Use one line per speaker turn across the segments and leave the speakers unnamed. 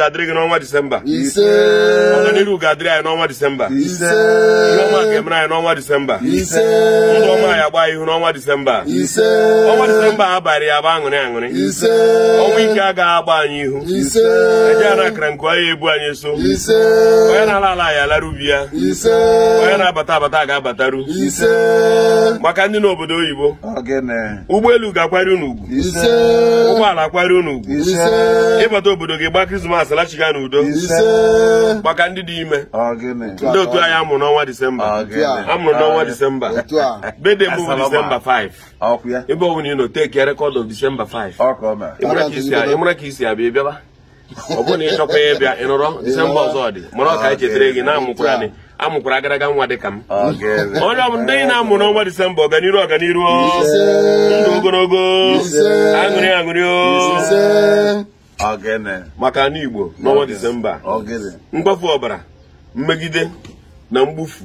ga-adịrị gị n'ọnwa disemba
ise.
Ọganiru ga-adịrị anyị n'ọnwa disemba
ise.
Ihe ọma ga-emere anyị n'ọnwa disemba
ise.
Ndụ ọma anyị agba ihu n'ọnwa disemba
ise.
Ọnwa disemba abalị ya bụ aṅụrị aṅụrị.
Ise.
Ọnwa ike agaghị agba anyị ihu.
Ise.
Eje ya na akara nke onye ebu anyị so
ise.
Onye na-ala ala ya alara ubi ya.
Ise.
Onye na-abata abata ga-abataru.
Ise.
Maka ndị n'obodo oyibo. Ụgbọelu ga-akwari unu ugwu. Ụgbọala akwari unu ugwu. Ịbata obodo gị gba krismas lachiga n'udo
ise
maka ndị dị ime.
Ogene.
ndị otu anyị amụrụ n'ọnwa disemba
Ogene.
amụrụ n'ọnwa disemba
otu a.
Bede m bụ disemba 5
Ọkụ ya.
ebe ọ bụla ị nọ take record of disemba 5
Ọkụ o mere.
ịmara ka isi abịa ịbịaba ọ bụrụ na ị chọkwa ya ịbịa ị nọrọ disemba ọzọ dị. Mara ọka anyị chetara gị na amụkwara anyị. amụkwara agadaga nwa dị ka m. Onye ọ bụ ndị na-amụ n'ọnwa disemba ọganiru ọganiru. O. ndụ ogologo. aṅụrị aṅụrị o
Ogene.
Maka ndị igbo n'ọnwa disemba mgbafu ọbara mmegide na mgbufu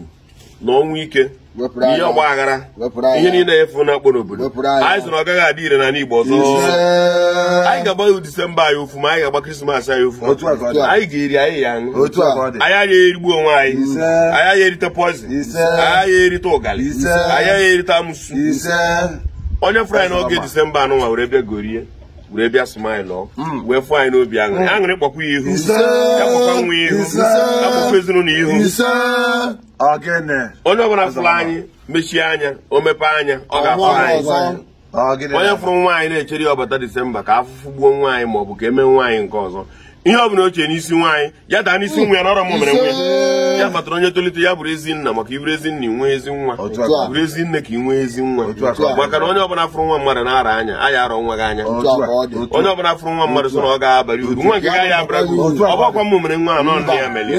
na ọnwụ ike ihe ọgba aghara ihe niile efu na-akpọ n'obodo. Anyị sị na ọ gaghị adị ire n'ala igbo ọzọ. Anyị ga-agba disemba anyị ofu ma anyị ga-agba krismas anyị ofu anyị ga-eri anyị ya aṅụ. Anyị agaghị erigbu onwe anyị. Anyị agaghị erite poizin anyị agaghị erite ụgalị
Ise.
anyị agaghị erite amụsu
Ise.
onye fụrụ anyị n'oge disemba anụnwa were bịa gorie. Were bịa smile ọ. Wee fụ anyị n'obi aṅụrị. Aṅụrị kpọkwa ya ihu.
Ise.
ya kpọkwa nwa ya ihu.
Ise.
ya kpọkwa ezinụlọ ihu. Onye ọbụla fụrụ anyị mechie anya o mepee anya ọ ga-afụ anyị. onye fụrụ nwaanyị na-echere ya ọbata disemba ka afụfụ gbuo nwaanyị ma ọ bụ ka emee nwaanyị nke ọzọ. Ihe ọ bụla o chere n'isi nwaanyị ya daa n'isi nwa ya n'ọrọ m mere nwa ya. Ya kpatara onye tolite ya bụrụ ezi nna maka iburu ezi nna inwe ezi nwa. Bụrụ ezi nne ka ị nwee ezi nwa. Maka na onye ọbụla fụrụ nwa mmadụ na-ara anya a ya arọ nwa gị anya. Onye ọbụla fụrụ nwa mmadụ so na ọ ga-abalị uru. Nwa nke gaghị abara gị. Uru ọ m mere nwa anọ nne ya melie.